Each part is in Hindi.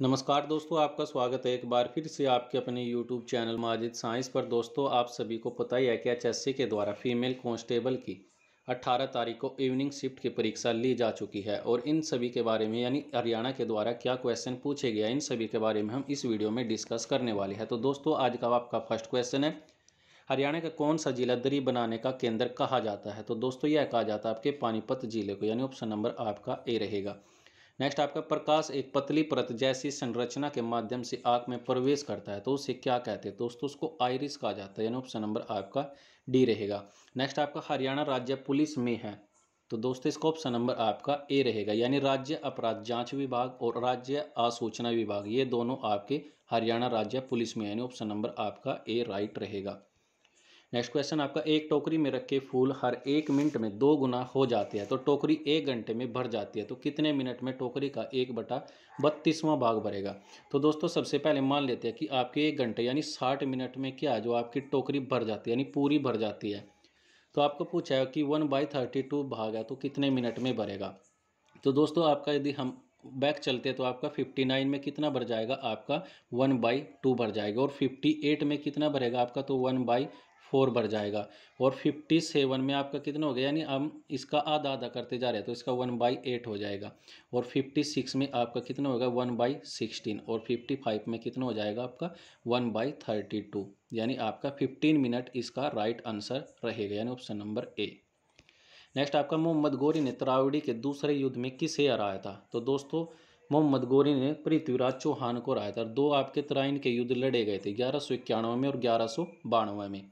नमस्कार दोस्तों, आपका स्वागत है एक बार फिर से आपके अपने यूट्यूब चैनल माजिद साइंस पर। दोस्तों, आप सभी को पता ही है कि एच के द्वारा फीमेल कांस्टेबल की 18 तारीख को इवनिंग शिफ्ट की परीक्षा ली जा चुकी है और इन सभी के बारे में, यानी हरियाणा के द्वारा क्या क्वेश्चन पूछे गया इन सभी के बारे में हम इस वीडियो में डिस्कस करने वाले हैं। तो दोस्तों, आज का आपका फ़र्स्ट क्वेश्चन है, हरियाणा का कौन सा जिला दरी बनाने का केंद्र कहा जाता है? तो दोस्तों, यह कहा जाता है आपके पानीपत ज़िले को, यानी ऑप्शन नंबर आपका ए रहेगा। नेक्स्ट आपका प्रकाश एक पतली परत जैसी संरचना के माध्यम से आँख में प्रवेश करता है तो उसे क्या कहते हैं? दोस्तों, उसको आयरिस कहा जाता है, यानी ऑप्शन नंबर आपका डी रहेगा। नेक्स्ट आपका हरियाणा राज्य पुलिस में है तो दोस्तों, इसका ऑप्शन नंबर आपका ए रहेगा, यानी राज्य अपराध जाँच विभाग और राज्य आसूचना विभाग, ये दोनों आपके हरियाणा राज्य पुलिस में यानी ऑप्शन नंबर आपका ए राइट रहेगा। नेक्स्ट क्वेश्चन आपका एक टोकरी में रखे फूल हर एक मिनट में दो गुना हो जाते हैं तो टोकरी एक घंटे में भर जाती है तो कितने मिनट में टोकरी का एक बटा बत्तीसवां भाग भरेगा? तो दोस्तों, सबसे पहले मान लेते हैं कि आपके एक घंटे यानी साठ मिनट में क्या है जो आपकी टोकरी भर जाती है, यानी पूरी भर जाती है तो आपको पूछा है कि वन बाई थर्टी टू भाग है तो कितने मिनट में भरेगा? तो दोस्तों, आपका यदि हम बैक चलते हैं तो आपका 59 में कितना भर जाएगा? आपका वन बाई टू भर जाएगा, और 58 में कितना भरेगा? आपका तो वन बाई फोर भर जाएगा। और फिफ्टी सेवन में आपका कितना हो गया? यानी हम इसका आधा आधा करते जा रहे हैं तो इसका वन बाई एट हो जाएगा। और फिफ्टी सिक्स में आपका कितना होगा? One by sixteen. और फिफ्टी फाइव में कितना हो जाएगा आपका? One by thirty two. यानी आपका फिफ्टीन मिनट इसका राइट आंसर रहेगा, यानी ऑप्शन नंबर ए। नेक्स्ट आपका मोहम्मद गोरी ने तरावड़ी के दूसरे युद्ध में किसे हराया था? तो दोस्तों, मोहम्मद गोरी ने पृथ्वीराज चौहान को हराया था। दो आपके तराइन के युद्ध लड़े गए थे, ग्यारह सौ इक्यानवे में और ग्यारह सौ बानवे में।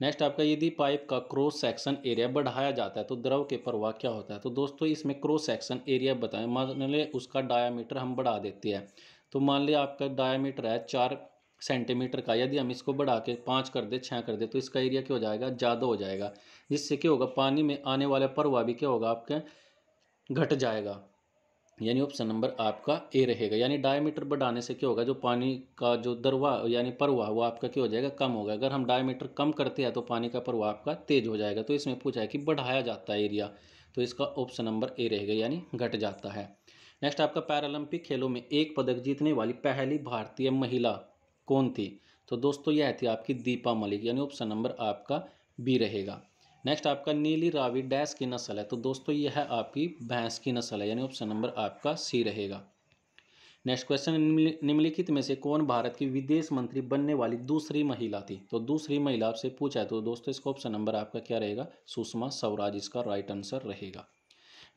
नेक्स्ट आपका यदि पाइप का क्रॉस सेक्शन एरिया बढ़ाया जाता है तो द्रव के प्रवाह क्या होता है? तो दोस्तों, इसमें क्रॉस सेक्शन एरिया बताएँ। मान लें उसका डायामीटर हम बढ़ा देते हैं। तो मान लिया आपका डायामीटर है चार सेंटीमीटर का। यदि हम इसको बढ़ा के पाँच कर दे छः कर दे तो इसका एरिया क्या हो जाएगा? ज़्यादा हो जाएगा। जिससे क्या होगा? पानी में आने वाला प्रवाह भी क्या होगा? आपके घट जाएगा। यानी ऑप्शन नंबर आपका ए रहेगा। यानी डायमीटर बढ़ाने से क्या होगा? जो पानी का जो दरवा यानी प्रवाह, वो आपका क्या हो जाएगा? कम होगा। अगर हम डायमीटर कम करते हैं तो पानी का प्रवाह आपका तेज हो जाएगा। तो इसमें पूछा है कि बढ़ाया जाता है एरिया तो इसका ऑप्शन नंबर ए रहेगा, यानी घट जाता है। नेक्स्ट आपका पैरालंपिक खेलों में एक पदक जीतने वाली पहली भारतीय महिला कौन थी? तो दोस्तों, यह थी आपकी दीपा मलिक। यानी ऑप्शन नंबर आपका बी रहेगा। नेक्स्ट आपका नीली रावी डैश की नस्ल है। तो दोस्तों, यह है आपकी भैंस की नस्ल है, यानी ऑप्शन नंबर आपका सी रहेगा। नेक्स्ट क्वेश्चन निम्नलिखित में से कौन भारत की विदेश मंत्री बनने वाली दूसरी महिला थी? तो दूसरी महिला आपसे पूछा है तो दोस्तों, इसका ऑप्शन नंबर आपका क्या रहेगा? सुषमा स्वराज, इसका राइट आंसर रहेगा।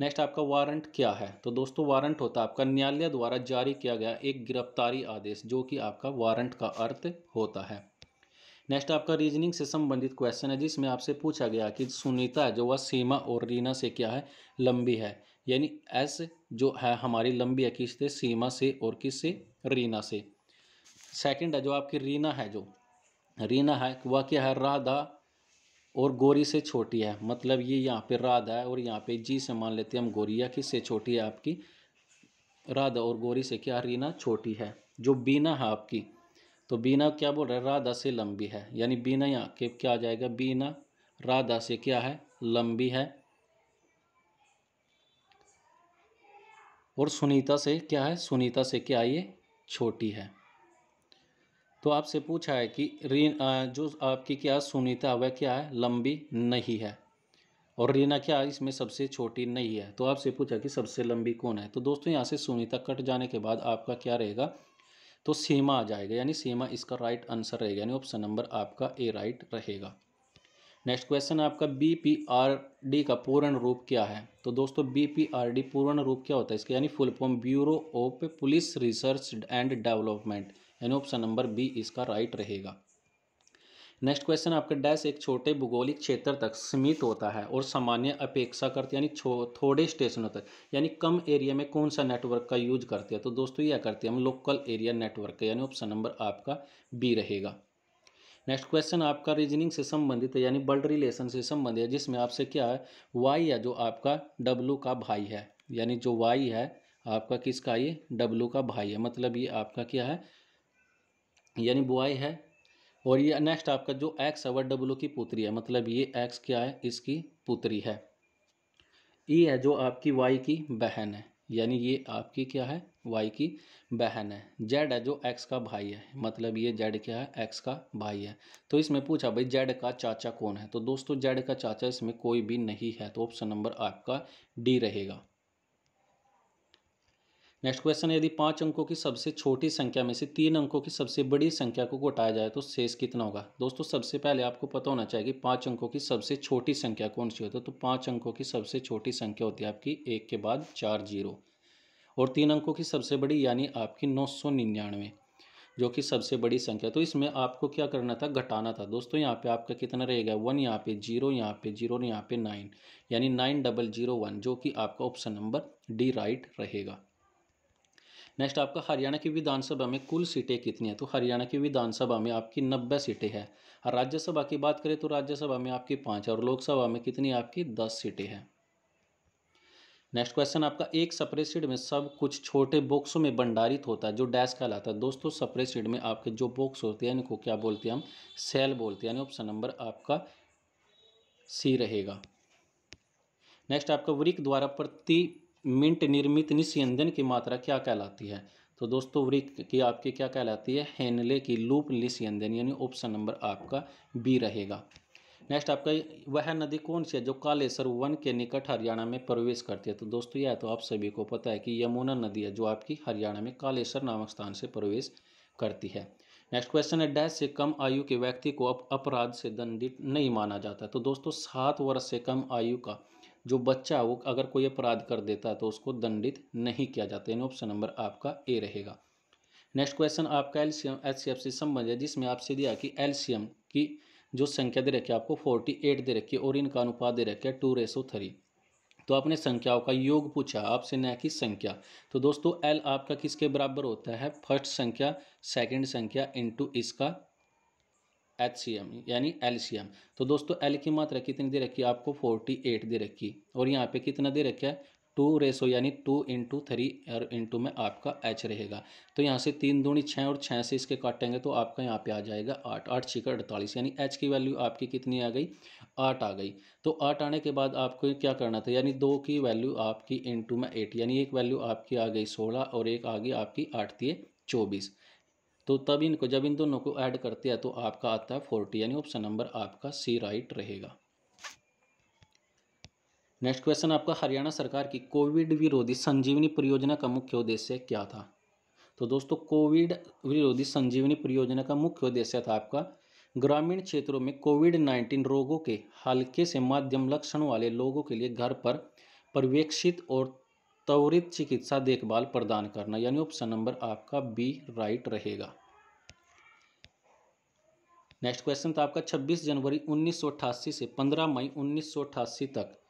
नेक्स्ट आपका वारंट क्या है? तो दोस्तों वारंट होता है, आपका न्यायालय द्वारा जारी किया गया एक गिरफ्तारी आदेश, जो कि आपका वारंट का अर्थ होता है। नेक्स्ट आपका रीजनिंग से संबंधित क्वेश्चन है, जिसमें आपसे पूछा गया कि सुनीता जो वह सीमा और रीना से क्या है, लंबी है। यानी एस जो है, हमारी लंबी है किससे सीमा से और किससे रीना से। सेकंड है जो आपकी रीना है जो। रीना है, वह क्या है? राधा और गोरी से छोटी है। मतलब ये यहाँ पे राधा है और यहाँ पे जी से मान लेते हैं हम गोरिया किससे छोटी है आपकी? राधा और गोरी से क्या? रीना छोटी है। जो बीना है आपकी। तो बीना क्या बोल रहा है? राधा से लंबी है। यानी बीना यहाँ के क्या आ जाएगा? बीना, राधा से क्या है? लंबी है। और सुनीता से क्या है? सुनीता से क्या ये छोटी है। तो आपसे पूछा है कि रीन जो आपकी क्या सुनीता वह क्या है? लंबी नहीं है। और रीना क्या इसमें सबसे छोटी नहीं है। तो आपसे पूछा कि सबसे लंबी कौन है? तो दोस्तों, यहाँ से सुनीता कट जाने के बाद आपका क्या रहेगा? तो सीमा आ जाएगा, यानी सीमा इसका राइट आंसर रहेगा, यानी ऑप्शन नंबर आपका ए राइट रहेगा। नेक्स्ट क्वेश्चन आपका बी पी आर डी का पूर्ण रूप क्या है? तो दोस्तों बी पी आर डी पूर्ण रूप क्या होता है इसका? यानी full form bureau of police research and development यानी ऑप्शन नंबर बी इसका राइट रहेगा। नेक्स्ट क्वेश्चन आपका डैश एक छोटे भूगोलिक क्षेत्र तक सीमित होता है और सामान्य अपेक्षा करते यानी थोड़े स्टेशनों तक यानी कम एरिया में कौन सा नेटवर्क का यूज़ करते हैं? तो दोस्तों यह करते हैं हम लोकल एरिया नेटवर्क का, यानी ऑप्शन नंबर आपका बी रहेगा। नेक्स्ट क्वेश्चन आपका रीजनिंग से संबंधित है, यानी बल्ड रिलेशन से संबंधित है, जिसमें आपसे क्या है? वाई है जो आपका डब्लू का भाई है, यानी जो वाई है, आपका किसका ये? डब्लू का भाई है मतलब ये आपका क्या है? यानी बुआई है और ये नेक्स्ट आपका जो एक्स है वह डब्लू की पुत्री है मतलब ये एक्स क्या है? इसकी पुत्री है। ई है जो आपकी वाई की बहन है, यानी ये आपकी क्या है? वाई की बहन है। जेड है जो एक्स का भाई है मतलब ये जेड क्या है? एक्स का भाई है। तो इसमें पूछा, भाई जेड का चाचा कौन है? तो दोस्तों जेड का चाचा इसमें कोई भी नहीं है तो ऑप्शन नंबर आपका डी रहेगा। नेक्स्ट क्वेश्चन यदि पाँच अंकों की सबसे छोटी संख्या में से तीन अंकों की सबसे बड़ी संख्या को घटाया जाए तो शेष कितना होगा? दोस्तों, सबसे पहले आपको पता होना चाहिए कि पाँच अंकों की सबसे छोटी संख्या कौन सी होती है। तो पाँच अंकों की सबसे छोटी संख्या होती है आपकी एक के बाद चार ज़ीरो। और तीन अंकों की सबसे बड़ी यानी आपकी नौ सौ निन्यानवे, जो कि सबसे बड़ी संख्या। तो इसमें आपको क्या करना था? घटाना था। दोस्तों, यहाँ पे आपका कितना रहेगा? वन, यहाँ पे ज़ीरो, यहाँ पे ज़ीरो यहाँ पे नाइन, यानी नाइन डबल ज़ीरो वन, जो कि आपका ऑप्शन नंबर डी राइट रहेगा। नेक्स्ट आपका हरियाणा की विधानसभा में कुल सीटें कितनी है? तो हरियाणा की विधानसभा में आपकी नब्बे सीटें हैं। और राज्यसभा की बात करें तो राज्यसभा में आपकी पाँच और लोकसभा में कितनी आपकी दस सीटें हैं। नेक्स्ट क्वेश्चन आपका एक स्प्रेडशीट में सब कुछ छोटे बॉक्सों में भंडारित होता है, जो डैश कहलाता है। दोस्तों स्प्रेडशीट में आपके जो बॉक्स होते हैं, इनको क्या बोलते हैं हम? सेल बोलते हैं, यानी ऑप्शन नंबर आपका सी रहेगा। नेक्स्ट आपका वृक द्वारा प्रति मिंट निर्मित निस्यंदन की मात्रा क्या कहलाती है? तो दोस्तों वृक की आपकी क्या कहलाती है? हेनले की लूप निस्यंदन, यानी ऑप्शन नंबर आपका बी रहेगा। नेक्स्ट आपका, वह नदी कौन सी है जो कालेसर वन के निकट हरियाणा में प्रवेश करती है? तो दोस्तों, यह तो आप सभी को पता है कि यमुना नदी है जो आपकी हरियाणा में कालेसर नामक स्थान से प्रवेश करती है। नेक्स्ट क्वेश्चन है, डैश से कम आयु के व्यक्ति को अपराध से दंडित नहीं माना जाता। तो दोस्तों, सात वर्ष से कम आयु का जो बच्चा वो अगर कोई अपराध कर देता है तो उसको दंडित नहीं किया जाता। यानी ऑप्शन नंबर आपका ए रहेगा। नेक्स्ट क्वेश्चन आपका एलसीएम एचसीएफ से संबंध है, जिसमें आपसे दिया कि एलसीएम की जो संख्या दे रखी है आपको फोर्टी एट दे रखी है और इनका अनुपात दे रखे टू रेसो थ्री तो आपने संख्याओं का योग पूछा, आपसे न की संख्या। तो दोस्तों एल आपका किसके बराबर होता है? फ़र्स्ट संख्या सेकंड संख्या इनटू इसका एच सी एम यानी एल सी एम तो दोस्तों एल की मात्रा कितनी दे रखी है आपको? फोर्टी एट दे रखी और यहाँ पे कितना दे रखा है? टू रेसो, यानी टू इंटू थ्री और इंटू में आपका एच रहेगा। तो यहाँ से तीन दूनी छः और छः से इसके काटेंगे तो आपका यहाँ पे आ जाएगा आठ। आठ छिका अड़तालीस, यानी एच की वैल्यू आपकी कितनी आ गई? आठ आ गई। तो आठ आने के बाद आपको क्या करना था? यानी दो की वैल्यू आपकी इंटू में एट, यानी एक वैल्यू आपकी आ गई सोलह और एक आ गई आपकी आठ थी चौबीस। तो तब इनको, जब इन दोनों को ऐड करते हैं तो आपका आता है फोर्टी, यानी ऑप्शन नंबर आपका सी राइट रहेगा। नेक्स्ट क्वेश्चन, आपका हरियाणा सरकार की कोविड विरोधी संजीवनी परियोजना का मुख्य उद्देश्य क्या था? तो दोस्तों, कोविड विरोधी संजीवनी परियोजना का मुख्य उद्देश्य था आपका ग्रामीण क्षेत्रों में कोविड नाइन्टीन रोगों के हल्के से माध्यम लक्षण वाले लोगों के लिए घर पर पर्यवेक्षित और त्वरित चिकित्सा देखभाल प्रदान करना, यानी ऑप्शन नंबर आपका बी राइट रहेगा। नेक्स्ट क्वेश्चन था आपका 26 जनवरी 1988 से 15 मई 1988 तक।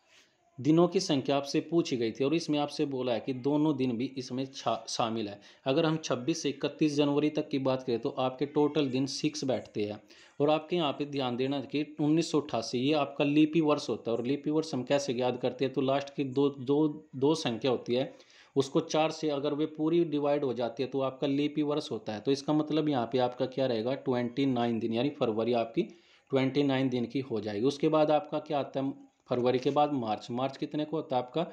दिनों की संख्या आपसे पूछी गई थी और इसमें आपसे बोला है कि दोनों दिन भी इसमें शामिल है। अगर हम 26 से 31 जनवरी तक की बात करें तो आपके टोटल दिन सिक्स बैठते हैं और आपके यहाँ पे ध्यान देना कि उन्नीस सौ अठासी, ये आपका लीपी वर्ष होता है और लीपी वर्ष हम कैसे याद करते हैं? तो लास्ट की दो दो दो संख्या होती है, उसको चार से अगर वे पूरी डिवाइड हो जाती है तो आपका लीपी वर्ष होता है। तो इसका मतलब यहाँ पे आपका क्या रहेगा? ट्वेंटी नाइन दिन, यानी फरवरी आपकी ट्वेंटी नाइन दिन की हो जाएगी। उसके बाद आपका क्या आता है? फरवरी के बाद मार्च। मार्च कितने को होता है आपका?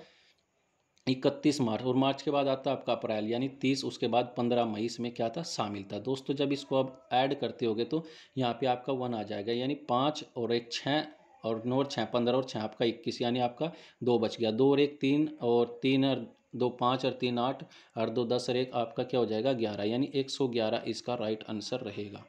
इकतीस मार्च। और मार्च के बाद आता है आपका अप्रैल, यानी तीस, उसके बाद पंद्रह मई, इसमें क्या था? शामिल था। दोस्तों, जब इसको अब ऐड करते होगे तो यहाँ पे आपका वन आ जाएगा, यानी पाँच और एक छः, और नौ और छः, पंद्रह और छः, आपका इक्कीस, यानी आपका दो बच गया। दो और एक तीन, और तीन और दो पाँच, और तीन आठ, और दो दस और एक, आपका क्या हो जाएगा? ग्यारह, यानी एक सौ ग्यारह इसका राइट आंसर रहेगा।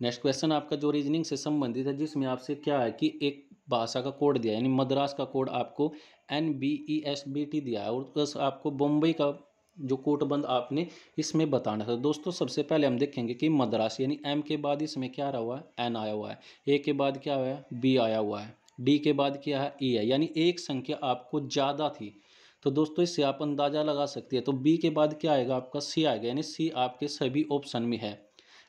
नेक्स्ट क्वेश्चन आपका जो रीजनिंग से संबंधित है, जिसमें आपसे क्या है कि एक भाषा का कोड दिया यानी मद्रास का कोड आपको N B E S B T दिया है, और प्लस आपको बम्बई का जो कोटबंद आपने इसमें बताना था। दोस्तों, सबसे पहले हम देखेंगे कि मद्रास, यानी एम के बाद इसमें क्या रहा हुआ है? एन आया हुआ है। ए के बाद क्या हुआ है? बी आया हुआ है। डी के बाद क्या है? ई है। यानी एक संख्या आपको ज़्यादा थी। तो दोस्तों, इससे आप अंदाज़ा लगा सकते हैं। तो बी के बाद क्या आएगा? आपका सी आएगा। यानी सी आपके सभी ऑप्शन में है।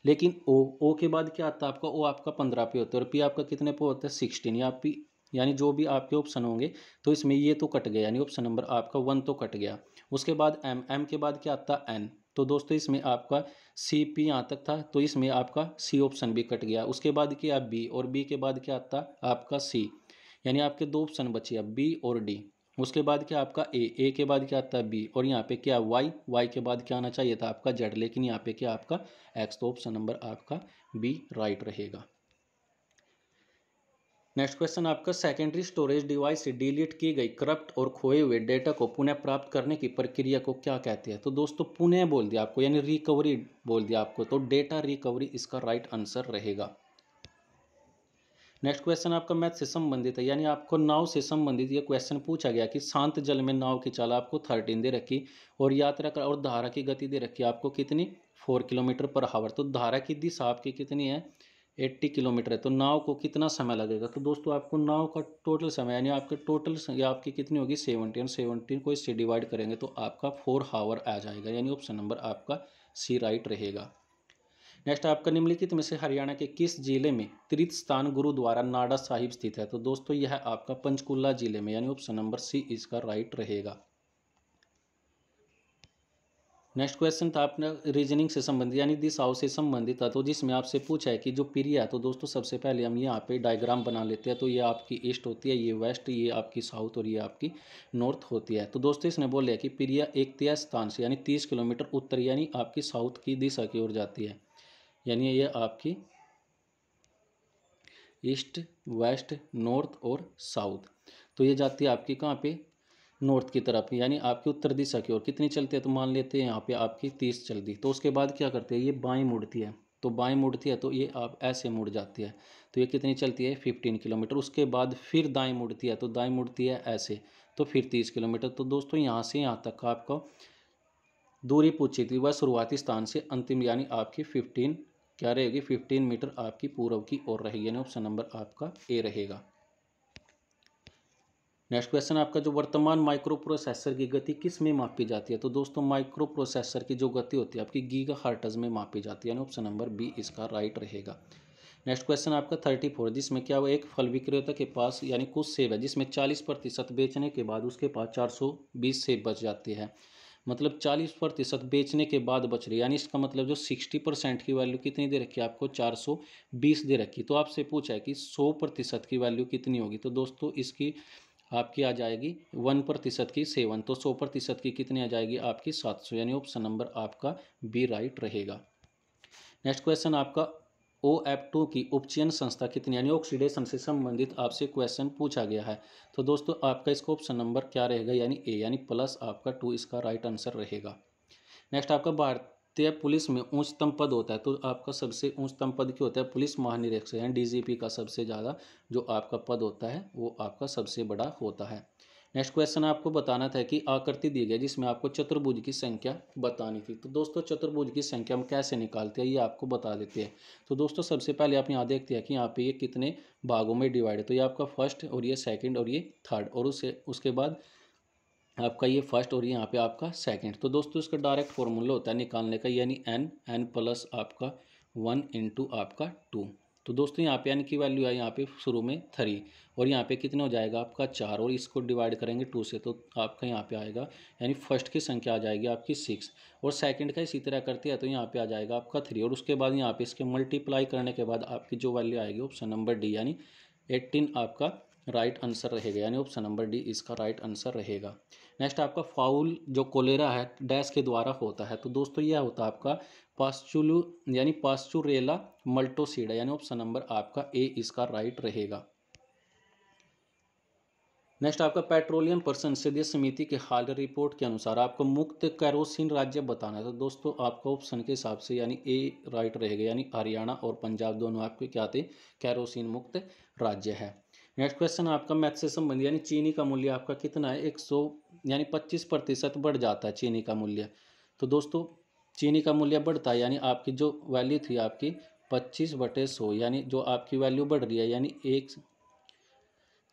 लेकिन ओ ओ के बाद क्या आता है? आपका ओ आपका पंद्रह पे होता है और पी आपका कितने पे होता है? सिक्सटीन, या पी, यानी जो भी आपके ऑप्शन होंगे तो इसमें ये तो कट गया, यानी ऑप्शन नंबर आपका वन तो कट गया। उसके बाद एम एम के बाद क्या आता है? एन तो दोस्तों, इसमें आपका सी पी यहाँ तक था तो इसमें आपका सी ऑप्शन भी कट गया। उसके बाद क्या बी और बी के बाद क्या आता आपका सी यानी आपके दो ऑप्शन बचे, अब बी और डी उसके बाद क्या आपका ए ए के बाद क्या आता है बी और यहाँ पे क्या वाई वाई के बाद क्या आना चाहिए था आपका जेड लेकिन यहाँ पे क्या आपका एक्स तो ऑप्शन नंबर आपका बी राइट रहेगा। नेक्स्ट क्वेश्चन आपका सेकेंडरी स्टोरेज डिवाइस से डिलीट की गई करप्ट और खोए हुए डेटा को पुनः प्राप्त करने की प्रक्रिया को क्या कहते हैं? तो दोस्तों, पुनः बोल दिया आपको, यानी रिकवरी बोल दिया आपको तो डेटा रिकवरी इसका राइट आंसर रहेगा। नेक्स्ट क्वेश्चन आपका मैथ से संबंधित है, यानी आपको नाव से संबंधित ये क्वेश्चन पूछा गया कि शांत जल में नाव की चाल आपको थर्टीन दे रखी और यात्रा कर और धारा की गति दे रखी आपको कितनी? फोर किलोमीटर पर हावर तो धारा की दिशा आपकी कितनी है? एट्टी किलोमीटर है। तो नाव को कितना समय लगेगा? तो दोस्तों आपको नाव का टोटल समय, यानी आपके टोटल या आपकी कितनी होगी? सेवनटीन और सेवनटीन को इससे डिवाइड करेंगे तो आपका फोर हावर आ जाएगा। यानी ऑप्शन नंबर आपका सी राइट रहेगा। नेक्स्ट आपका निम्नलिखित में से हरियाणा के किस ज़िले में तीर्थ स्थान गुरुद्वारा नाडा साहिब स्थित है? तो दोस्तों, यह आपका पंचकुला ज़िले में, यानी ऑप्शन नंबर सी इसका राइट रहेगा। नेक्स्ट क्वेश्चन था आपने रीजनिंग से संबंधित, यानी दिशाओं से संबंधित था। तो जिसमें आपसे पूछा है कि जो पीरिया है तो दोस्तों, सबसे पहले हम यहाँ पे डायग्राम बना लेते हैं। तो ये आपकी ईस्ट होती है, ये वेस्ट ये आपकी साउथ और ये आपकी नॉर्थ होती है। तो दोस्तों, इसने बोले कि पीरिया एक तय स्थान से, यानी तीस किलोमीटर उत्तर, यानी आपकी साउथ की दिशा की ओर जाती है। यानी ये आपकी ईस्ट, वेस्ट, नॉर्थ और साउथ। तो ये जाती है आपकी कहाँ पे? नॉर्थ की तरफ़, यानी आपकी उत्तर दिशा की ओर। कितनी चलती है? तो मान लेते हैं यहाँ पे आपकी तीस चल दी तो उसके बाद क्या करते हैं? ये बाएँ मुड़ती है। तो बाएँ मुड़ती है तो ये आप ऐसे मुड़ जाती है। तो ये कितनी चलती है? Fifteen kilometre. उसके बाद फिर दाएँ मुड़ती है तो दाएँ मुड़ती है ऐसे। तो फिर तीस किलोमीटर। तो दोस्तों यहाँ से यहाँ तक आपको दूरी पूछी थी। वह शुरुआती स्थान से अंतिम, यानी आपकी फिफ्टीन क्या रहेगी? फिफ्टीन मीटर आपकी पूर्व की ओर रहेगी यानी ऑप्शन नंबर आपका ए रहेगा। नेक्स्ट क्वेश्चन आपका, जो वर्तमान माइक्रो प्रोसेसर की गति किसमें मापी जाती है? तो दोस्तों माइक्रो प्रोसेसर की जो गति होती है, आपकी गीगा हार्टज में मापी जाती है, यानी ऑप्शन नंबर बी इसका राइट रहेगा। नेक्स्ट क्वेश्चन आपका थर्टी फोर जिसमें क्या वो एक फल विक्रेता के पास, यानी कुछ सेब है, जिसमें चालीस प्रतिशत बेचने के बाद उसके पास चार सौ बीस सेब बच जाती हैं। मतलब चालीस प्रतिशत बेचने के बाद बच रही यानी इसका मतलब जो सिक्सटी परसेंट की वैल्यू कितनी दे रखी है आपको? चार सौ बीस दे रखी तो आपसे पूछा है कि सौ प्रतिशत की वैल्यू कितनी होगी? तो दोस्तों इसकी आपकी आ जाएगी वन प्रतिशत की सेवन। तो सौ प्रतिशत की कितनी आ जाएगी? आपकी सात सौ। यानी ऑप्शन नंबर आपका बी राइट रहेगा। नेक्स्ट क्वेश्चन आपका ओ एफ़ टू की उपचयन संस्था कितनी, यानी ऑक्सीडेशन से संबंधित आपसे क्वेश्चन पूछा गया है। तो दोस्तों, आपका इसका ऑप्शन नंबर क्या रहेगा? यानी ए यानी प्लस आपका टू इसका राइट आंसर रहेगा। नेक्स्ट आपका भारत भारतीय पुलिस में उच्चतम पद होता है। तो आपका सबसे उच्चतम पद क्या होता है? पुलिस महानिरीक्षक, यानी डीजीपी का सबसे ज़्यादा जो आपका पद होता है, वो आपका सबसे बड़ा होता है। नेक्स्ट क्वेश्चन आपको बताना था कि आकृति दी गई, जिसमें आपको चतुर्भुज की संख्या बतानी थी। तो दोस्तों, चतुर्भुज की संख्या हम कैसे निकालते हैं, ये आपको बता देते हैं। तो दोस्तों, सबसे पहले आप यहाँ देखते हैं कि यहाँ पे ये कितने भागों में डिवाइड है। तो ये आपका फ़र्स्ट और ये सेकंड और ये थर्ड और उससे उसके बाद आपका ये फ़र्स्ट और यहाँ पे आपका सेकंड तो दोस्तों, इसका डायरेक्ट फॉर्मूला होता है निकालने का, यानी एन एन प्लस आपका वन इंटू आपका टू तो दोस्तों, यहाँ पे एन की वैल्यू है यहाँ पे शुरू में थ्री और यहाँ पे कितने हो जाएगा आपका चार और इसको डिवाइड करेंगे टू से तो आपका यहाँ पे आएगा, यानी फ़र्स्ट की संख्या आ जाएगी आपकी सिक्स और सेकंड का इसी तरह करते हैं तो यहाँ पे आ जाएगा आपका थ्री और उसके बाद यहाँ पे इसके मल्टीप्लाई करने के बाद आपकी जो वैल्यू आएगी ऑप्शन नंबर डी यानी एट्टीन आपका राइट आंसर रहेगा, यानी ऑप्शन नंबर डी इसका राइट आंसर रहेगा। नेक्स्ट आपका फाउल जो कोलेरा है डैश के द्वारा होता है तो दोस्तों यह होता है आपका पास्चुलू यानी पास्चुरेला मल्टोसीडा यानी ऑप्शन नंबर आपका ए इसका राइट रहेगा। नेक्स्ट आपका पेट्रोलियम पर संसदीय समिति के हाल रिपोर्ट के अनुसार आपको मुक्त कैरोसिन राज्य बताना है। तो दोस्तों, आपका ऑप्शन के हिसाब से यानी ए राइट रहेगा, यानी हरियाणा और पंजाब दोनों आपके क्या थे? कैरोसिन मुक्त राज्य है। नेक्स्ट क्वेश्चन, आपका मैथ से संबंधित, यानी चीनी का मूल्य आपका कितना है? एक सौ, यानी पच्चीस प्रतिशत बढ़ जाता है चीनी का मूल्य। तो दोस्तों, चीनी का मूल्य बढ़ता है, यानी आपकी जो वैल्यू थी आपकी पच्चीस बटे सौ, यानी जो आपकी वैल्यू बढ़ रही है, यानी एक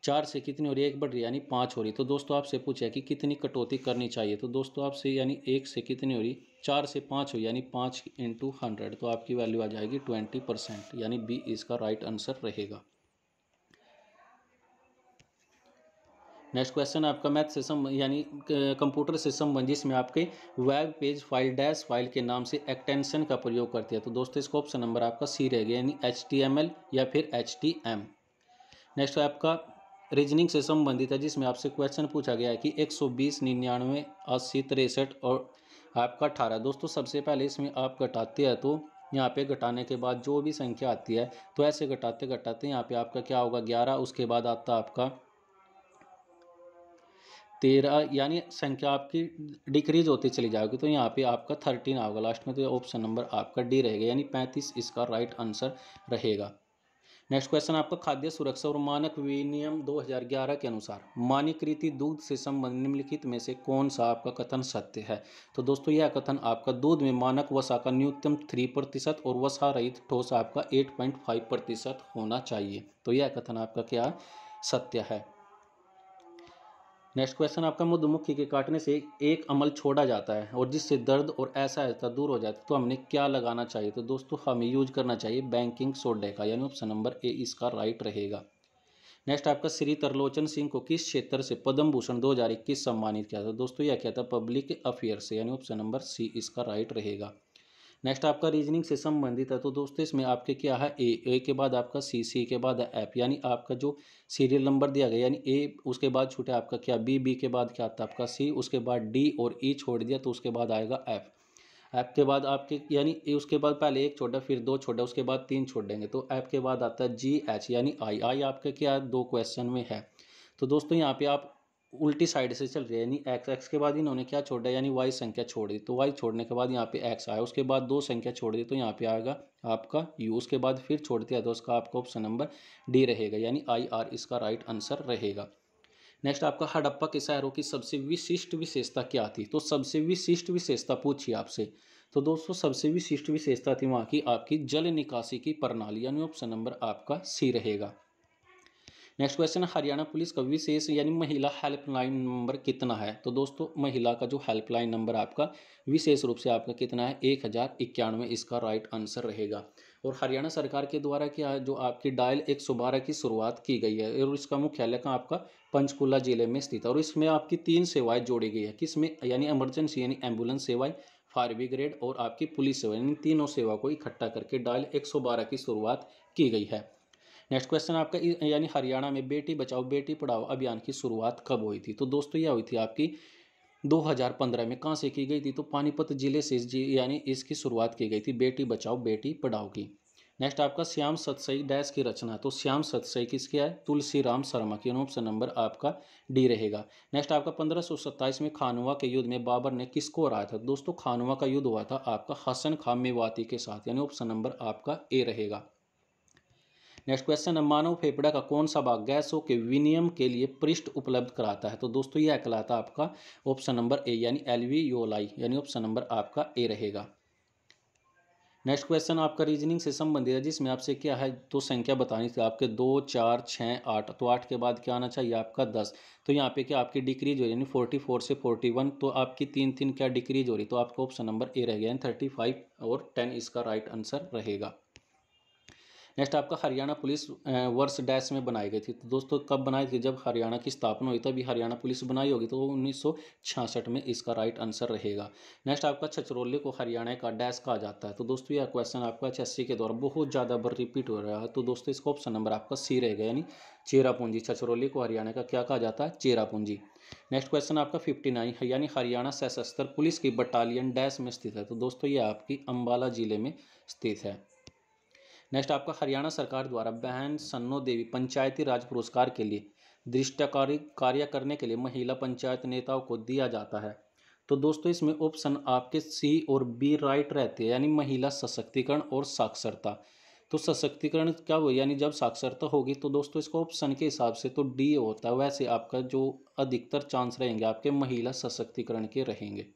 चार से कितनी हो रही है? एक बढ़ रही है, यानी पाँच हो रही तो दोस्तों, आपसे पूछा कि कितनी कटौती करनी चाहिए? तो दोस्तों, आपसे यानी एक से कितनी हो रही? चार से पाँच हो यानी पाँच इंटू हंड्रेड तो आपकी वैल्यू आ जाएगी ट्वेंटी परसेंट यानी बी इसका राइट आंसर रहेगा। नेक्स्ट क्वेश्चन आपका मैथ से सम यानी कंप्यूटर से संबंधित जिसमें आपके web page file dash file के नाम से एक्सटेंशन का प्रयोग करती है। तो दोस्तों, इसका ऑप्शन नंबर आपका सी रहेगा यानी एल या फिर एम नेक्स्ट आपका रीजनिंग से संबंधित है, जिसमें आपसे क्वेश्चन पूछा गया है कि एक सौ बीस निन्यानवे अस्सी तिरसठ और आपका अठारह। दोस्तों, सबसे पहले इसमें आप घटाते हैं तो यहाँ पे घटाने के बाद जो भी संख्या आती है तो ऐसे घटाते घटाते यहाँ पे आपका क्या होगा? ग्यारह, उसके बाद आता आपका तेरह, यानी संख्या आपकी डिक्रीज होती चली जाएगी तो यहाँ पे आपका थर्टीन आएगा। लास्ट में तो ऑप्शन नंबर आपका डी रहेगा, यानी पैंतीस इसका राइट आंसर रहेगा। नेक्स्ट क्वेश्चन आपका, खाद्य सुरक्षा और मानक विनियम 2011 के अनुसार मान्यकृति दूध से संबंधित निम्नलिखित में से कौन सा आपका कथन सत्य है? तो दोस्तों, यह कथन आपका दूध में मानक वसा का न्यूनतम थ्री प्रतिशत और वसा रहित ठोस आपका एट पॉइंट फाइव प्रतिशत होना चाहिए। तो यह कथन आपका क्या सत्य है? नेक्स्ट क्वेश्चन आपका मधुमक्खी के काटने से एक अमल छोड़ा जाता है और जिससे दर्द और ऐसा ऐसा दूर हो जाता है। तो हमने क्या लगाना चाहिए? तो दोस्तों, हमें यूज़ करना चाहिए बैंकिंग सोडे का, यानी ऑप्शन नंबर ए इसका राइट रहेगा। नेक्स्ट आपका श्री तरलोचन सिंह को किस क्षेत्र से पद्म भूषण दो हज़ार इक्कीस सम्मानित किया था? दोस्तों, यह क्या था? पब्लिक अफेयर से, यानी ऑप्शन नंबर सी इसका राइट रहेगा। नेक्स्ट आपका रीजनिंग से संबंधित है। तो दोस्तों, इसमें आपके क्या है? ए ए के बाद आपका सी सी के बाद एफ़ यानी आपका जो सीरियल नंबर दिया गया, यानी ए उसके बाद छूटे आपका क्या? बी बी के बाद क्या? आता है आपका सी उसके बाद डी और ई e छोड़ दिया तो उसके बाद आएगा एफ़ एफ़ के बाद आपके, यानी उसके बाद पहले एक छोटा, फिर दो छोटा, उसके बाद तीन छोड़ देंगे। तो एफ़ के बाद आता है जी एच यानी आई आई आपका क्या दो क्वेश्चन में है। तो दोस्तों, यहाँ पे आप उल्टी साइड से चल रही है, यानी एक्स एक्स के बाद इन्होंने क्या छोड़ा, यानी वाई संख्या छोड़ दी। तो वाई छोड़ने के बाद यहाँ पे एक्स आया, उसके बाद दो संख्या छोड़ दी तो यहाँ पे आएगा आपका यू उसके बाद फिर छोड़ दिया तो उसका आपका ऑप्शन नंबर डी रहेगा, यानी आई आर इसका राइट आंसर रहेगा। नेक्स्ट आपका हड़प्पा के शहरों की सबसे विशिष्ट विशेषता क्या थी? तो सबसे विशिष्ट विशेषता पूछी आपसे। तो दोस्तों, सबसे विशिष्ट विशेषता थी वहाँ की आपकी जल निकासी की प्रणाली, यानी ऑप्शन नंबर आपका सी रहेगा। नेक्स्ट क्वेश्चन है, हरियाणा पुलिस का विशेष यानी महिला हेल्पलाइन नंबर कितना है? तो दोस्तों, महिला का जो हेल्पलाइन नंबर आपका, विशेष रूप से आपका कितना है? एक हज़ार इक्यानवे, इसका राइट आंसर रहेगा। और हरियाणा सरकार के द्वारा क्या जो आपकी डायल एक सौ बारह की शुरुआत की गई है, और इसका मुख्यालय का आपका? पंचकुला ज़िले में स्थित है। और इसमें आपकी तीन सेवाएँ जोड़ी गई है। किसमें? यानी इमरजेंसी यानी एंबुलेंस सेवाएँ फायर ब्रिगेड और आपकी पुलिस सेवा यानी तीनों सेवा को इकट्ठा करके डायल एक सौ बारह की शुरुआत की गई है। नेक्स्ट क्वेश्चन आपका यानी हरियाणा में बेटी बचाओ, बेटी पढ़ाओ अभियान की शुरुआत कब हुई थी? तो दोस्तों, यह हुई थी आपकी 2015 में कहाँ से की गई थी? तो पानीपत ज़िले से यानी इसकी शुरुआत की गई थी बेटी बचाओ, बेटी पढ़ाओ की। नेक्स्ट आपका श्याम सतसई डैश की रचना। तो श्याम सतसई किसकी है? तुलसी राम शर्मा की। ऑप्शन नंबर आपका डी रहेगा। नेक्स्ट आपका पंद्रह में खानवा के युद्ध में बाबर ने किसको हराया था? दोस्तों खानवा का युद्ध हुआ था आपका हसन खान मेवाती के साथ। यानी ऑप्शन नंबर आपका ए रहेगा। नेक्स्ट क्वेश्चन है, मानव फेफड़ा का कौन सा भाग गैसों के विनियम के लिए पृष्ठ उपलब्ध कराता है? तो दोस्तों, यह कहलाता आपका ऑप्शन नंबर ए यानी एलवी योलाई यानी ऑप्शन नंबर आपका ए रहेगा। नेक्स्ट क्वेश्चन आपका रीजनिंग से संबंधित है, जिसमें आपसे क्या है तो संख्या बतानी थी आपके, दो, चार छः आठ। तो आठ के बाद क्या आना चाहिए आपका? दस। तो यहाँ पे क्या आपकी डिक्रीज हो रही यानी फोर्टी फोर से फोर्टी वन तो आपकी तीन तीन क्या डिक्रीज हो रही तो आपका ऑप्शन नंबर ए रह गया, यानी थर्टी फाइव और टेन इसका राइट आंसर रहेगा। नेक्स्ट आपका हरियाणा पुलिस वर्ष डैश में बनाई गई थी। तो दोस्तों, कब बनाई थी? जब हरियाणा की स्थापना हुई तभी हरियाणा पुलिस बनाई होगी तो उन्नीस सौ छियासठ में इसका राइट आंसर रहेगा। नेक्स्ट आपका छछरौली को हरियाणा का डैश कहा जाता है। तो दोस्तों, यह क्वेश्चन आपका एच के द्वारा बहुत ज़्यादा बार रिपीट हो रहा है। तो दोस्तों, इसका ऑप्शन नंबर आपका सी रहेगा, यानी चेरा पूंजी छछरौली को हरियाणा का क्या कहा जाता है? चेरा पूंजी नेक्स्ट क्वेश्चन आपका फिफ्टी नाइन यानी हरियाणा सशस्त्र पुलिस की बटालियन डैश में स्थित है। तो दोस्तों ये आपकी अम्बाला ज़िले में स्थित है। नेक्स्ट आपका हरियाणा सरकार द्वारा बहन सन्नो देवी पंचायती राज पुरस्कार के लिए दृष्टकारी कार्य करने के लिए महिला पंचायत नेताओं को दिया जाता है। तो दोस्तों, इसमें ऑप्शन आपके सी और बी राइट रहते हैं, यानी महिला सशक्तिकरण और साक्षरता। तो सशक्तिकरण क्या हुआ? यानी जब साक्षरता होगी तो दोस्तों, इसको ऑप्शन के हिसाब से तो डी होता है। वैसे आपका जो अधिकतर चांस रहेंगे, आपके महिला सशक्तिकरण के रहेंगे।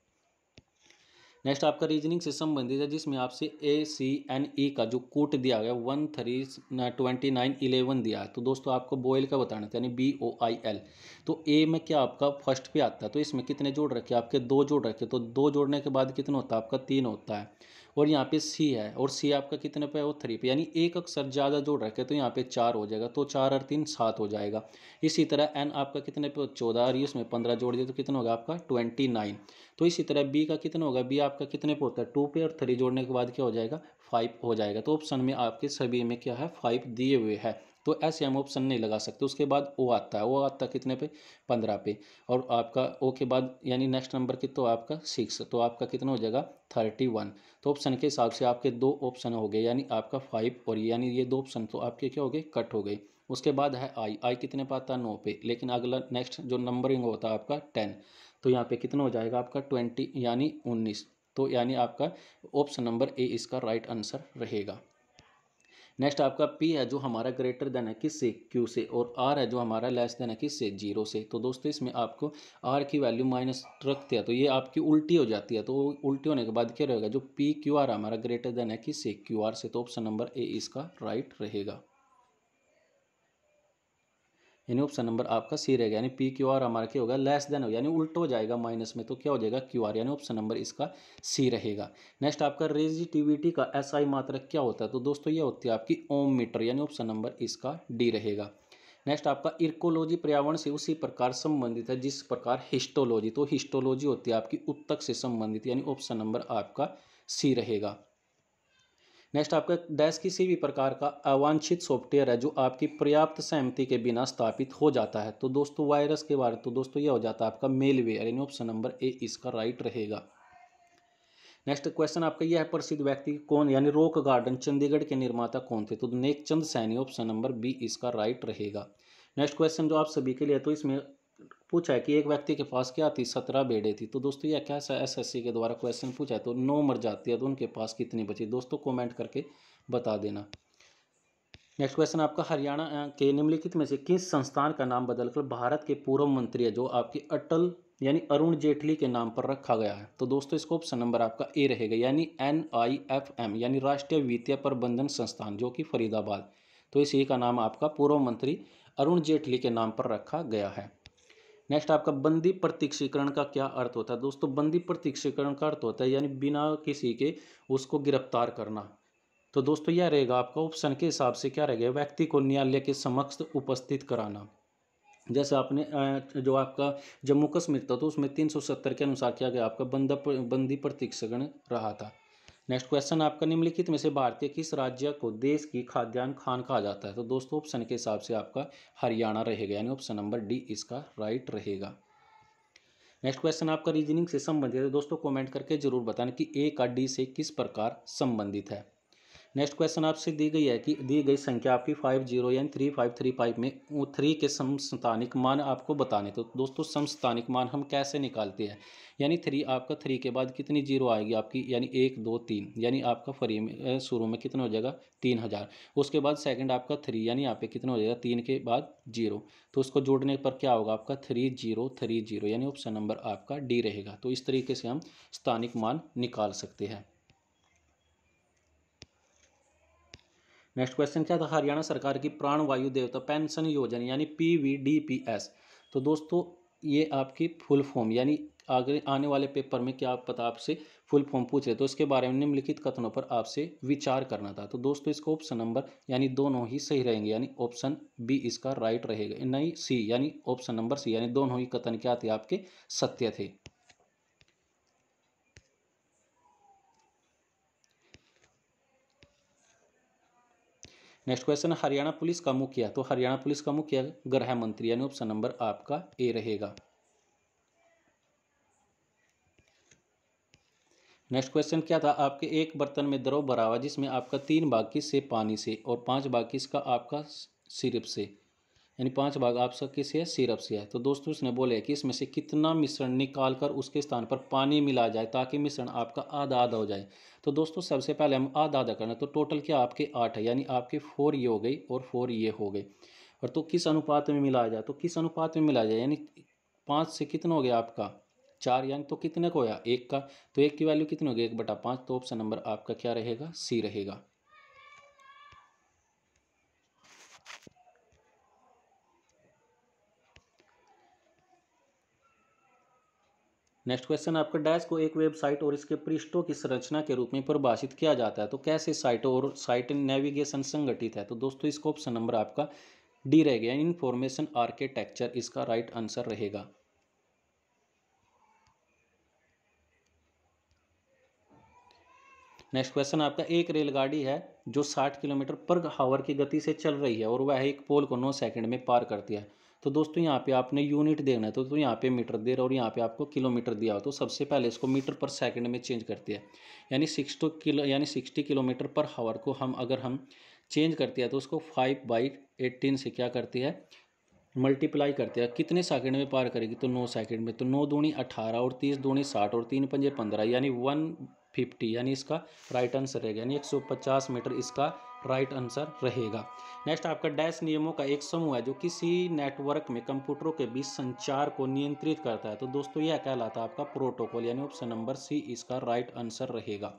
नेक्स्ट आपका रीजनिंग से संबंधित है, जिसमें आपसे ए सी एन ई का जो कोट दिया गया one three twenty nine eleven दिया है। तो दोस्तों, आपको बोयल का बताना था, यानी बी ओ आई एल तो ए में क्या आपका फ़र्स्ट पे आता है? तो इसमें कितने जोड़ रखे? आपके दो जोड़ रखे। तो दो जोड़ने के बाद कितना होता है? आपका तीन होता है। और यहाँ पे सी है, और सी आपका कितने पे है? वो थ्री पे। यानी एक अक्सर ज़्यादा जोड़ रखे तो यहाँ पे चार हो जाएगा तो चार और तीन सात हो जाएगा। इसी तरह एन आपका कितने पे? चौदह, और इसमें पंद्रह जोड़ दिए तो कितना होगा आपका? ट्वेंटी नाइन तो इसी तरह बी का कितना होगा? बी आपका कितने पे होता है? टू पे, और थ्री जोड़ने के बाद क्या हो जाएगा? फाइव हो जाएगा। तो ऑप्शन में आपके सभी में क्या है? फाइव दिए हुए है। तो ऐसे हम ऑप्शन नहीं लगा सकते। उसके बाद ओ आता है। वो आता है कितने पे? पंद्रह पे। और आपका ओ के बाद, यानी नेक्स्ट नंबर की तो आपका सिक्स तो आपका कितना हो जाएगा? थर्टी वन तो ऑप्शन के हिसाब से आपके दो ऑप्शन हो गए, यानी आपका फाइव और यानी ये दो ऑप्शन तो आपके क्या हो गए? कट हो गए। उसके बाद है आई आई कितने पे आता? है नौ पे। लेकिन अगला नेक्स्ट जो नंबरिंग होता है आपका टेन तो यहाँ पे कितना हो जाएगा आपका? ट्वेंटी यानी उन्नीस। तो यानी आपका ऑप्शन नंबर ए इसका राइट आंसर रहेगा। नेक्स्ट आपका पी है जो हमारा ग्रेटर देन है किससे? क्यू से और आर है जो हमारा लेस देन है किससे? ज़ीरो से। तो दोस्तों, इसमें आपको आर की वैल्यू माइनस रखते हैं तो ये आपकी उल्टी हो जाती है तो उल्टी होने के बाद क्या रहेगा? जो पी क्यू आर हमारा ग्रेटर देन है किससे? क्यू आर से। तो ऑप्शन नंबर ए इसका राइट रहेगा। यानी ऑप्शन नंबर आपका सी रहेगा, यानी पी क्यू आर हमारा क्या होगा? लेस देन हो यानी उल्टा हो जाएगा माइनस में तो क्या हो जाएगा? क्यू आर यानी ऑप्शन नंबर इसका सी रहेगा। नेक्स्ट आपका रेजिटिविटी का एस आई मात्रक क्या होता है? तो दोस्तों ये होती है आपकी ओम मीटर यानी ऑप्शन नंबर इसका डी रहेगा। नेक्स्ट आपका इर्कोलॉजी पर्यावरण से उसी प्रकार संबंधित है, जिस प्रकार हिस्टोलॉजी तो हिस्टोलॉजी होती है आपकी उत्तक से संबंधित, यानी ऑप्शन नंबर आपका सी रहेगा। नेक्स्ट आपका डैश किसी भी प्रकार का अवांछित सॉफ्टवेयर है जो आपकी पर्याप्त सहमति के बिना स्थापित हो जाता है। तो दोस्तों वायरस के बारे तो दोस्तों यह हो जाता है आपका मेलवेयर यानी ऑप्शन नंबर ए इसका राइट रहेगा। नेक्स्ट क्वेश्चन आपका, यह है प्रसिद्ध व्यक्ति कौन, यानी रोक गार्डन चंडीगढ़ के निर्माता कौन थे? तो Nekchand Saini option number B इसका राइट रहेगा। नेक्स्ट क्वेश्चन जो आप सभी के लिए तो इसमें पूछा है कि एक व्यक्ति के पास क्या थी? सत्रह बेड़े थी। तो दोस्तों, यह कैसा एस एस के द्वारा क्वेश्चन पूछा है? तो नौ मर जाती है तो उनके पास कितनी बची? दोस्तों कमेंट करके बता देना। नेक्स्ट क्वेश्चन आपका, हरियाणा के निम्नलिखित में से किस संस्थान का नाम बदलकर भारत के पूर्व मंत्री है, जो आपकी अटल, यानी अरुण जेटली के नाम पर रखा गया है? तो दोस्तों, इसको ऑप्शन नंबर आपका ए रहेगा, यानी एन आई एफ़ एम यानी राष्ट्रीय वित्तीय प्रबंधन संस्थान, जो कि फरीदाबाद। तो इसी का नाम आपका पूर्व मंत्री अरुण जेटली के नाम पर रखा गया है। नेक्स्ट आपका बंदी प्रतीक्षीकरण का क्या अर्थ होता है? दोस्तों, बंदी प्रतीक्षीकरण का अर्थ होता है, यानी बिना किसी के उसको गिरफ़्तार करना। तो दोस्तों, यह रहेगा आपका ऑप्शन के हिसाब से क्या रहेगा? व्यक्ति को न्यायालय के समक्ष उपस्थित कराना। जैसे आपने जो आपका जम्मू कश्मीर था तो उसमें तीन सौ सत्तर के अनुसार क्या गया? आपका बंदा बंदी प्रतीक्षण रहा था। नेक्स्ट क्वेश्चन आपका निम्नलिखित में से भारतीय किस राज्य को देश की खाद्यान्न खान कहा जाता है? तो दोस्तों ऑप्शन के हिसाब से आपका हरियाणा रहेगा, यानी ऑप्शन नंबर डी इसका राइट रहेगा। नेक्स्ट क्वेश्चन आपका रीजनिंग से संबंधित है। दोस्तों कमेंट करके ज़रूर बताना कि ए का डी से किस प्रकार संबंधित है। नेक्स्ट क्वेश्चन आपसे दी गई है कि दी गई संख्या आपकी फाइव ज़ीरो यानी थ्री फाइव थ्री फाइव में थ्री के समस्थानिक मान आपको बताने। तो दोस्तों, समस्थानिक मान हम कैसे निकालते हैं? यानी थ्री आपका थ्री के बाद कितनी ज़ीरो आएगी आपकी? यानी एक, दो, तीन। यानी आपका फ्री में शुरू में कितना हो जाएगा? तीन हज़ार। उसके बाद सेकंड आपका थ्री यानी यहाँ पे कितना हो जाएगा? तीन के बाद ज़ीरो तो उसको जोड़ने पर क्या होगा? आपका थ्री ज़ीरो थ्री ज़ीरो यानी ऑप्शन नंबर आपका डी रहेगा। तो इस तरीके से हम स्थानिक मान निकाल सकते हैं। नेक्स्ट क्वेश्चन, क्या था? हरियाणा सरकार की प्राण वायु देवता पेंशन योजना, यानी P V D P S तो दोस्तों, ये आपकी फुल फॉर्म, यानी आगे, आने वाले पेपर में क्या पता आपसे फुल फॉर्म पूछ रहे तो इसके बारे में निम्नलिखित कथनों पर आपसे विचार करना था। तो दोस्तों, इसका ऑप्शन नंबर, यानी दोनों ही सही रहेंगे, यानी ऑप्शन बी इसका राइट रहेगा। नहीं सी यानी ऑप्शन नंबर सी यानी दोनों ही कथन क्या थे आपके? सत्य थे। नेक्स्ट क्वेश्चन है, हरियाणा पुलिस का मुखिया। तो हरियाणा पुलिस का मुखिया गृह मंत्री यानी ऑप्शन नंबर आपका ए रहेगा। नेक्स्ट क्वेश्चन क्या था? आपके एक बर्तन में द्रव भरा हुआ, जिसमें आपका तीन बाकी किससे पानी से और पाँच बाकी किसका आपका सिरप से। यानी पाँच भाग आप सब किस है सिरप से है। तो दोस्तों उसने बोले कि इसमें से कितना मिश्रण निकाल कर उसके स्थान पर पानी मिला जाए ताकि मिश्रण आपका आधा आधा हो जाए। तो दोस्तों, सबसे पहले हम आधा आधा करना तो टोटल क्या आपके आठ है? यानी आपके फोर ये हो गई और फोर ये हो गई और तो किस अनुपात में मिलाया जाए? तो किस अनुपात में मिलाया जाए? यानी पाँच से कितना हो गया आपका? चार, यानी तो कितने को होया? एक का। तो एक की वैल्यू कितनी होगी एक बटा पाँच। तो ऑप्शन नंबर आपका क्या रहेगा? सी रहेगा। नेक्स्ट क्वेश्चन आपका डैश को एक वेबसाइट और इसके पृष्ठों की संरचना के रूप में परिभाषित किया जाता है तो कैसे साइट और साइट नेविगेशन संगठित है? तो दोस्तों, इसका ऑप्शन नंबर आपका डी रहेगा इन्फॉर्मेशन आर्किटेक्चर इसका राइट आंसर रहेगा। नेक्स्ट क्वेश्चन आपका एक रेलगाड़ी है जो 60 किलोमीटर पर हावर की गति से चल रही है और वह एक पोल को 9 सेकंड में पार करती है। तो दोस्तों यहाँ पे आपने यूनिट देना है तो, तो यहाँ पे मीटर दे रहा और यहाँ पे आपको किलोमीटर दिया हो। तो सबसे पहले इसको मीटर पर सेकंड में चेंज करती है। यानी सिक्स किलो यानी सिक्सटी किलोमीटर पर हावर को हम अगर हम चेंज करते हैं तो उसको फाइव बाई एट्टीन से क्या करती है? मल्टीप्लाई करते हैं। कितने सेकंड में पार करेगी? तो नौ सेकंड में। तो नौ दूनी अठारह और तीस दूनी साठ और तीन पंजे पंद्रह यानी वन फिफ्टी यानी इसका राइट आंसर रहेगा। यानी एक सौ पचास मीटर इसका राइट आंसर रहेगा। नेक्स्ट आपका डैश नियमों का एक समूह है जो किसी नेटवर्क में कंप्यूटरों के बीच संचार को नियंत्रित करता है। तो दोस्तों, यह कहलाता है आपका प्रोटोकॉल, यानी ऑप्शन नंबर सी, इसका राइट आंसर रहेगा।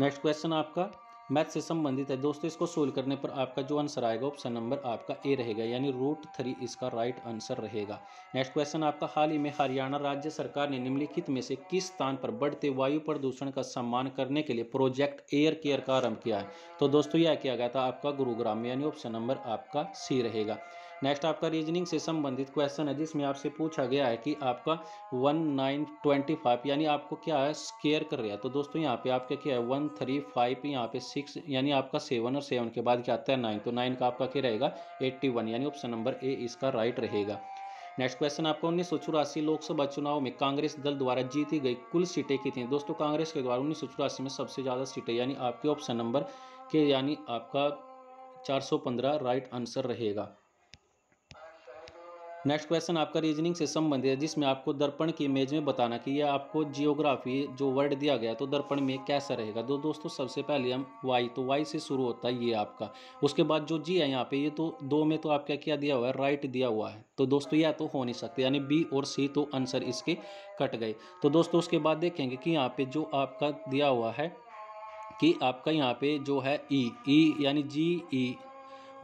नेक्स्ट क्वेश्चन आपका मैथ से संबंधित है। दोस्तों, इसको सोल्व करने पर आपका जो आंसर आएगा ऑप्शन नंबर आपका ए रहेगा, यानी रूट थ्री इसका राइट आंसर रहेगा। नेक्स्ट क्वेश्चन आपका, हाल ही में हरियाणा राज्य सरकार ने निम्नलिखित में से किस स्थान पर बढ़ते वायु प्रदूषण का सम्मान करने के लिए प्रोजेक्ट एयर केयर का आरंभ किया है? तो दोस्तों, यह किया गया था आपका गुरुग्राम यानी ऑप्शन नंबर आपका सी रहेगा। नेक्स्ट आपका रीजनिंग से संबंधित क्वेश्चन है, जिसमें आपसे पूछा गया है कि आपका वन नाइन ट्वेंटी फाइव यानी आपको क्या है स्केयर कर रहा है? तो दोस्तों, यहाँ पे आपका क्या है? वन थ्री फाइव यहाँ पे सिक्स यानी आपका सेवन और सेवन के बाद क्या आता है? नाइन तो नाइन का आपका क्या रहेगा? एट्टी वन यानी ऑप्शन नंबर ए इसका राइट रहेगा। नेक्स्ट क्वेश्चन आपका उन्नीस सौ चौरासी लोकसभा चुनाव में कांग्रेस दल द्वारा जीती गई कुल सीटें कितनी दोस्तों, कांग्रेस के द्वारा उन्नीस सौ चौरासी में सबसे ज़्यादा सीटें, यानी आपके ऑप्शन नंबर के, यानी आपका 415 राइट आंसर रहेगा। नेक्स्ट क्वेश्चन आपका रीजनिंग से संबंधित है, जिसमें आपको दर्पण की इमेज में बताना कि यह आपको जियोग्राफी जो वर्ड दिया गया तो दर्पण में कैसा रहेगा? तो दोस्तों, सबसे पहले हम वाई तो वाई से शुरू होता है ये आपका। उसके बाद जो जी है यहाँ पे, ये तो दो में तो आपका क्या दिया हुआ है? राइट दिया हुआ है। तो दोस्तों, यह तो हो नहीं सकते, यानी बी और सी तो आंसर इसके कट गए। तो दोस्तों, उसके बाद देखेंगे कि यहाँ पे जो आपका दिया हुआ है कि आपका यहाँ पे जो है ई ई यानी जी ई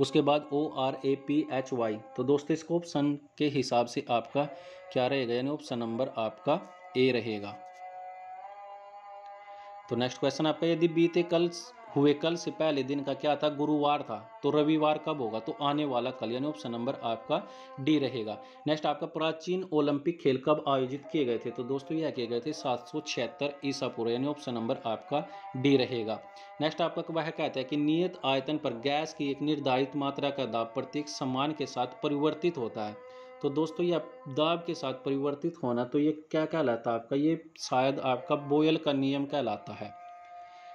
उसके बाद O R A P H Y. तो दोस्तों, इसको ऑप्शन के हिसाब से आपका क्या रहेगा? यानी ऑप्शन नंबर आपका ए रहेगा। तो नेक्स्ट क्वेश्चन आपका, यदि बीते कल हुए कल से पहले दिन का क्या था? गुरुवार था। तो रविवार कब होगा? तो आने वाला कल, यानी ऑप्शन नंबर आपका डी रहेगा। नेक्स्ट आपका प्राचीन ओलंपिक खेल कब आयोजित किए गए थे? तो दोस्तों, यह किए गए थे सात सौ छिहत्तर ईसा पूर्व, यानी ऑप्शन नंबर आपका डी रहेगा। नेक्स्ट आपका वह कहता है कि नियत आयतन पर गैस की एक निर्धारित मात्रा का दाब प्रत्येक सम्मान के साथ परिवर्तित होता है। तो दोस्तों ये दाब के साथ परिवर्तित होना तो ये क्या कहलाता है आपका? ये शायद आपका बोयल का नियम कहलाता है।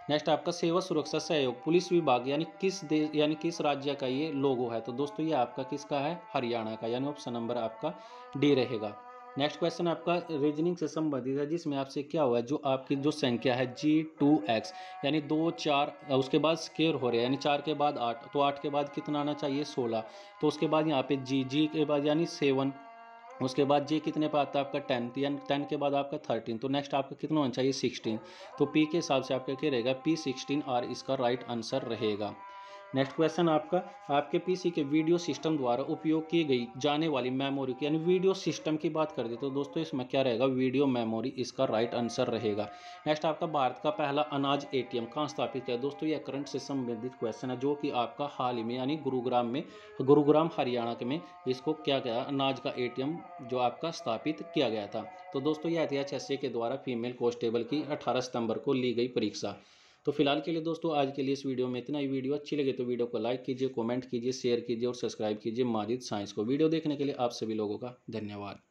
नेक्स्ट आपका सेवा सुरक्षा सहयोग, पुलिस विभाग, यानी किस देश यानी किस राज्य का ये लोगो है? तो दोस्तों, ये आपका किसका है? हरियाणा का, यानी ऑप्शन नंबर आपका डी रहेगा। नेक्स्ट क्वेश्चन आपका रीजनिंग से संबंधित है, जिसमें आपसे क्या हुआ है? जो आपकी, जो संख्या है जी टू एक्स यानी दो, चार, उसके बाद स्केयर हो रहे हैं, यानी चार के बाद आठ तो आठ के बाद कितना आना चाहिए? सोलह। तो उसके बाद यहाँ पे जी जी के बाद यानी सेवन उसके बाद जे कितने पर आता है आपका टेन टेन टेन के बाद आपका थर्टीन तो नेक्स्ट आपका कितना होना चाहिए सिक्सटीन तो पी के हिसाब से आपका क्या रहेगा? पी सिक्सटीन आर इसका राइट आंसर रहेगा। नेक्स्ट क्वेश्चन आपका, आपके पीसी के वीडियो सिस्टम द्वारा उपयोग की गई जाने वाली मेमोरी की, यानी वीडियो सिस्टम की बात कर दे तो दोस्तों इसमें क्या रहेगा? वीडियो मेमोरी इसका राइट आंसर रहेगा। नेक्स्ट आपका भारत का पहला अनाज एटीएम कहाँ स्थापित है दोस्तों यह करंट से संबंधित क्वेश्चन है, जो कि आपका हाल ही में, यानी गुरुग्राम में, गुरुग्राम, हरियाणा के में इसको क्या गया? अनाज का एटीएम जो आपका स्थापित किया गया था। तो दोस्तों यह एच के द्वारा फीमेल कॉन्स्टेबल की अठारह सितंबर को ली गई परीक्षा। तो फ़िलहाल के लिए दोस्तों, आज के लिए इस वीडियो में इतना ही। वीडियो अच्छी लगे तो वीडियो को लाइक कीजिए, कमेंट कीजिए, शेयर कीजिए और सब्सक्राइब कीजिए माजिद साइंस को। वीडियो देखने के लिए आप सभी लोगों का धन्यवाद।